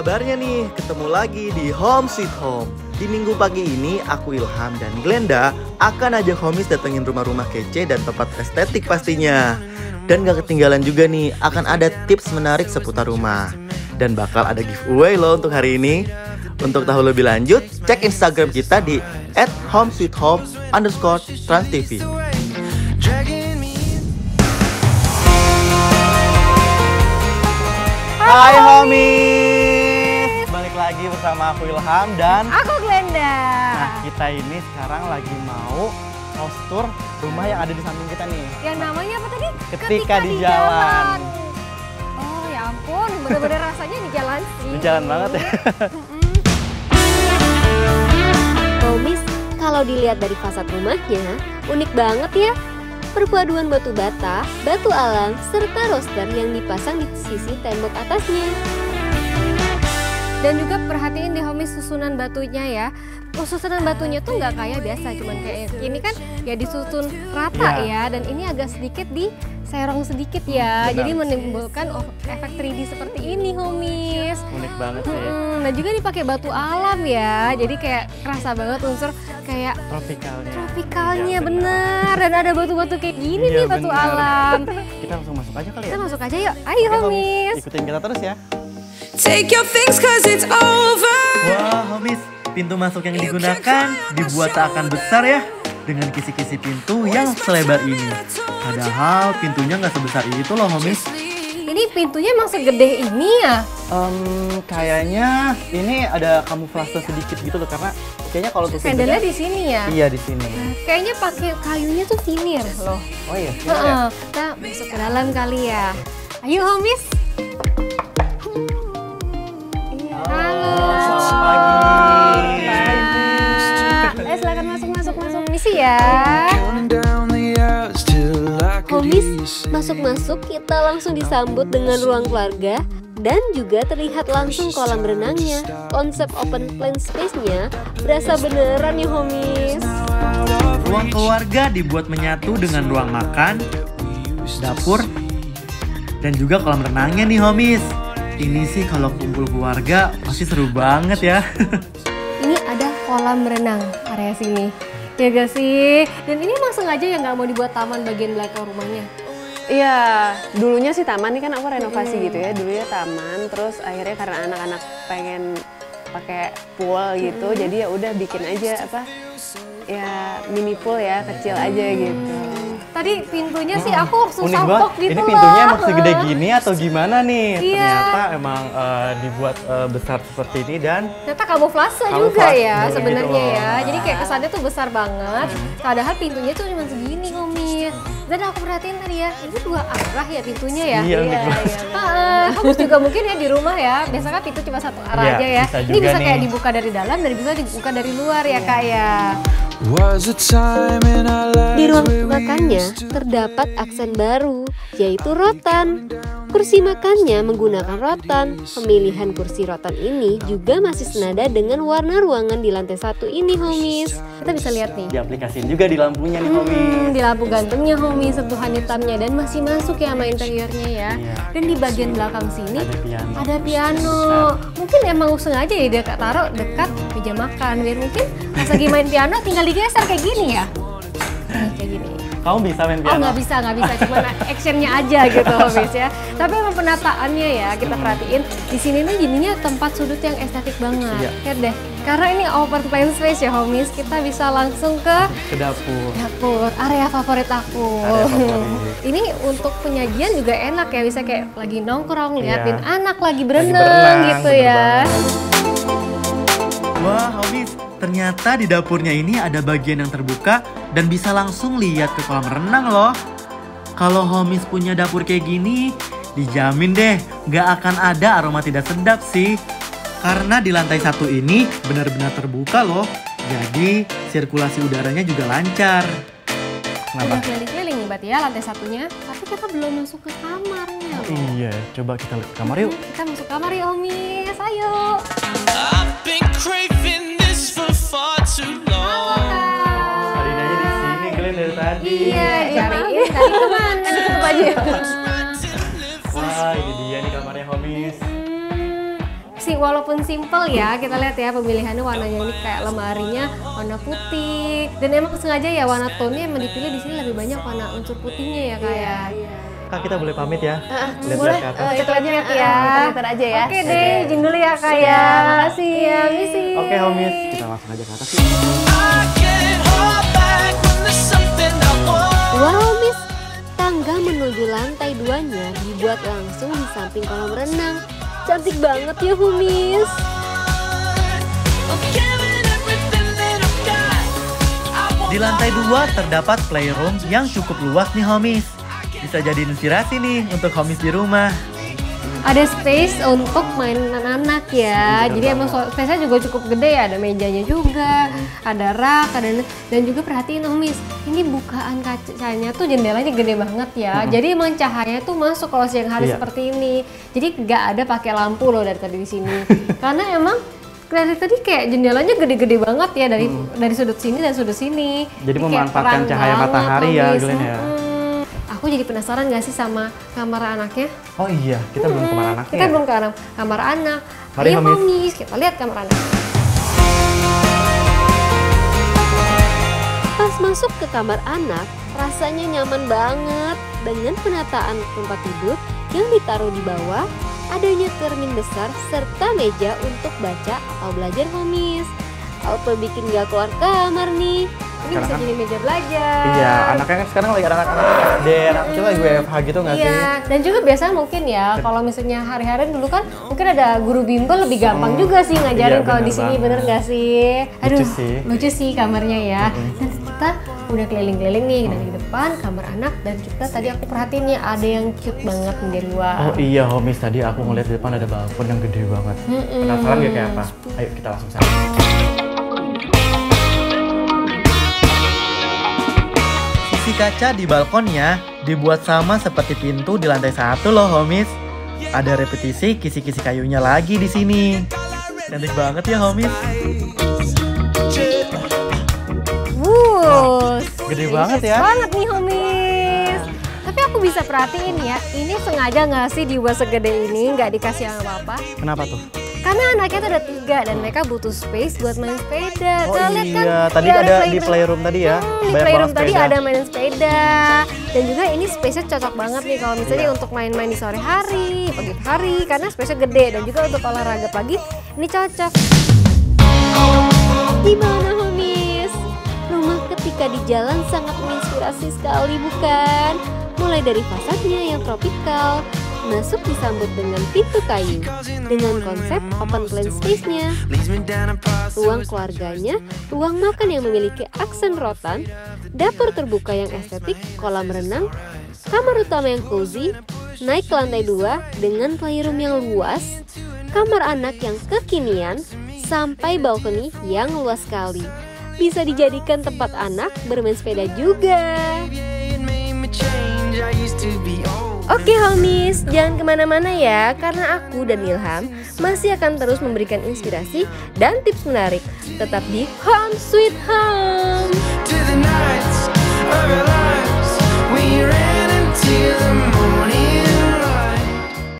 kabarnya nih? Ketemu lagi di Home Sweet Home. Di minggu pagi ini, aku Ilham dan Glenda akan ajak homies datengin rumah-rumah kece dan tempat estetik pastinya. Dan gak ketinggalan juga nih, akan ada tips menarik seputar rumah. Dan bakal ada giveaway loh untuk hari ini. Untuk tahu lebih lanjut, cek Instagram kita di at homesweethome underscore transtv. Hai homies, lagi bersama aku Ilham dan Aku Glenda. Nah, kita ini sekarang lagi mau house tour rumah yang ada di samping kita nih. Yang namanya apa tadi? Ketika di jalan. Oh ya ampun, bener-bener rasanya di jalan sih. Di jalan banget ya. Homies, kalau dilihat dari fasad rumahnya, unik banget ya. Perpaduan batu bata, batu alam, serta roster yang dipasang di sisi tembok atasnya. Dan juga perhatiin deh homies susunan batunya ya. Oh, susunan batunya tuh nggak kayak biasa, cuman kayak ini kan ya disusun rata Ya. ya. Dan ini agak sedikit di serong sedikit ya. Benar. Jadi menimbulkan oh, efek 3D seperti ini homies. Unik banget sih. Mm, dan juga dipakai batu alam ya. Jadi kayak kerasa banget unsur kayak Tropikalnya. tropikalnya Iya, benar dan ada batu-batu kayak gini Iya, nih batu benar. alam Kita langsung masuk aja kali ya. kita masuk aja yuk ayo Oke, homies Ikutin kita terus ya. Take your things cause it's over. Wah, homies, pintu masuk yang digunakan dibuat seakan besar ya dengan kisi-kisi pintu yang selebar ini. Padahal pintunya nggak sebesar itu loh, homies. ini pintunya emang segede ini ya Em, kayaknya ini ada kamuflase sedikit gitu loh karena kayaknya kalau handle-nya pintunya di sini ya iya di sini. kayaknya pakai kayunya tuh vinir loh Oh iya, iya ya? Heeh. kita masuk ke dalam kali ya ayo homies Selamat pagi. eh silakan masuk masuk masuk misi ya sing. masuk-masuk kita langsung disambut dengan ruang keluarga dan juga terlihat langsung kolam renangnya. Konsep open plan space-nya berasa beneran ya homies. Ruang keluarga dibuat menyatu dengan ruang makan, dapur, dan juga kolam renangnya nih homies. Ini sih kalau kumpul keluarga pasti seru banget ya. ini ada kolam renang area sini ya gak sih dan ini emang sengaja ya nggak mau dibuat taman bagian belakang rumahnya Iya, dulunya sih taman ini kan aku renovasi gitu ya. Dulunya taman, terus akhirnya karena anak-anak pengen pakai pool gitu, jadi ya udah bikin aja apa ya mini pool ya kecil aja gitu. Tadi pintunya sih aku Unik susah pok gitu Ini pintunya emang segede gini atau gimana nih? Iya. Ternyata emang eh, dibuat eh, besar seperti ini dan ternyata kamuflase juga ya gitu. sebenarnya ya. Jadi kayak kesannya tuh besar banget. Padahal pintunya tuh cuma segini homies dan aku perhatiin tadi ya ini dua arah ya pintunya ya? Iya, banget. Heeh, homies juga mungkin ya di rumah ya. Biasanya kan pintu cuma satu arah Iya, aja ya. bisa ini bisa kayak nih. dibuka dari dalam dan bisa dibuka dari luar ya kak ya Di ruang makannya terdapat aksen baru, yaitu rotan. Kursi makannya menggunakan rotan. Pemilihan kursi rotan ini juga masih senada dengan warna ruangan di lantai satu ini, homies. kita bisa lihat nih diaplikasiin juga di lampunya nih homies. Hmm, di lampu gantengnya homies sentuhan hitamnya dan masih masuk ya sama interiornya ya. Iya. Dan di bagian belakang sini Ada piano. ada piano. Mungkin emang sengaja ya dia taruh dekat meja makan biar mungkin pas lagi main piano tinggal digeser kayak gini ya. Kayak gini. Kamu bisa main Oh piano? nggak bisa nggak bisa cuma actionnya aja gitu homies ya. Tapi emang penataannya ya kita perhatiin di sini nih jadinya tempat sudut yang estetik banget. Iya. Lihat deh. Karena ini open plan space ya homies kita bisa langsung ke Ke dapur. dapur area favorit aku Area favorit. ini untuk penyajian juga enak ya bisa kayak lagi nongkrong Iya. liatin anak lagi Lagi berenang, berenang, gitu bener ya banget. Wah, homies, ternyata di dapurnya ini ada bagian yang terbuka dan bisa langsung lihat ke kolam renang loh. Kalau homies punya dapur kayak gini, dijamin deh nggak akan ada aroma tidak sedap sih. Karena di lantai satu ini benar-benar terbuka loh. Jadi sirkulasi udaranya juga lancar. udah Kenapa? keliling-keliling nih berarti ya lantai satunya tapi kita belum masuk ke kamarnya loh. Iya, coba kita lihat ke kamar yuk. kita masuk kamar ya homies ayo I've been craving this for far too long. Tadi nanya di sini, Glenn dari tadi. iya cariin tadi ke mana? Tutup aja Wah, ini dia nih kamarnya homies. Hmm, sih walaupun simple ya kita lihat ya pemilihannya warnanya ini kayak lemarinya warna putih. Dan emang sengaja ya warna tone-nya emang dipilih di sini lebih banyak warna unsur putihnya ya kayak Kak kita boleh pamit ya. Lihat-lihat boleh ke atas. Eh, kita lihat ya Muter-muter aja ya. oke deh izin dulu ya kak ya makasih ya misi Oke homies, kita langsung aja ke atas yuk. Want. Wow, Miss, tangga menuju lantai duanya dibuat langsung di samping kolam renang. Cantik banget ya, Humis. Di lantai dua terdapat playroom yang cukup luas nih homies. Bisa jadi inspirasi nih untuk homies di rumah. ada space untuk mainan anak ya. Bener Jadi emang so- space-nya juga cukup gede ya, ada mejanya juga, ada rak, ada dan juga perhatiin Miss, ini bukaan kacanya tuh jendelanya gede banget ya. Jadi emang cahaya tuh masuk kalau siang hari Iya. seperti ini. Jadi nggak ada pakai lampu loh dari tadi di sini. Karena emang dari tadi kayak jendelanya gede-gede banget ya dari dari sudut sini dan sudut sini. Jadi kayak memanfaatkan cahaya banget, matahari ya. Glenn ya? Mm-mm. Aku jadi penasaran gak sih sama kamar anaknya? Oh iya, kita belum ke mana anaknya. Kita belum ke kamar, kamar anak. Mari, Ayo Homies. Homies, kita lihat kamar anak. Pas masuk ke kamar anak, rasanya nyaman banget dengan penataan tempat tidur yang ditaruh di bawah, adanya cermin besar serta meja untuk baca atau belajar homis. Auto bikin gak keluar kamar nih. Ini Sekarang bisa kan- jadi meja belajar. Iya, anaknya kan sekarang lagi anak-anak SD, anak kecil lagi WFH gitu nggak sih? Iya, dan juga biasanya mungkin ya kalau misalnya hari-hari dulu kan mungkin ada guru bimbel lebih gampang juga sih ngajarin Iya, kalau di sini bener gak sih? Aduh, Lucu sih. lucu sih kamarnya ya. Dan kita udah keliling-keliling nih dari depan kamar anak dan juga tadi aku perhatiin ya ada yang cute banget dari luar. Oh iya homies, tadi aku ngeliat di depan ada balkon yang gede banget. Mm-mm. Penasaran gak kayak apa? Ayo kita langsung sana. Kaca di balkonnya dibuat sama seperti pintu di lantai satu loh homies. Ada repetisi kisi-kisi kayunya lagi di sini. Cantik banget ya homies. Wuh, Gede banget ya. banget nih homies. Tapi aku bisa perhatiin ya, ini sengaja nggak sih dibuat segede ini, nggak dikasih apa-apa. Kenapa tuh? Karena anaknya tuh ada tiga dan mereka butuh space buat main sepeda. Oh Kalian lihat kan? iya, tadi ada di playroom tadi ya. Hmm, di playroom tadi sepeda. ada mainan sepeda. Dan juga ini space-nya cocok banget nih kalau misalnya Iya. untuk main-main di sore hari, pagi hari, karena space-nya gede dan juga untuk olahraga pagi ini cocok. Gimana homis? Rumah ketika di jalan sangat menginspirasi sekali bukan? Mulai dari fasadnya yang tropikal, masuk disambut dengan pintu kayu, dengan konsep open plan space-nya, ruang keluarganya, ruang makan yang memiliki aksen rotan, dapur terbuka yang estetik, kolam renang, kamar utama yang cozy, naik ke lantai dua dengan playroom yang luas, kamar anak yang kekinian, sampai balkoni yang luas sekali. Bisa dijadikan tempat anak bermain sepeda juga. Oke homies, jangan ke mana-mana ya Karena aku dan Ilham masih akan terus memberikan inspirasi dan tips menarik. Tetap di Home Sweet Home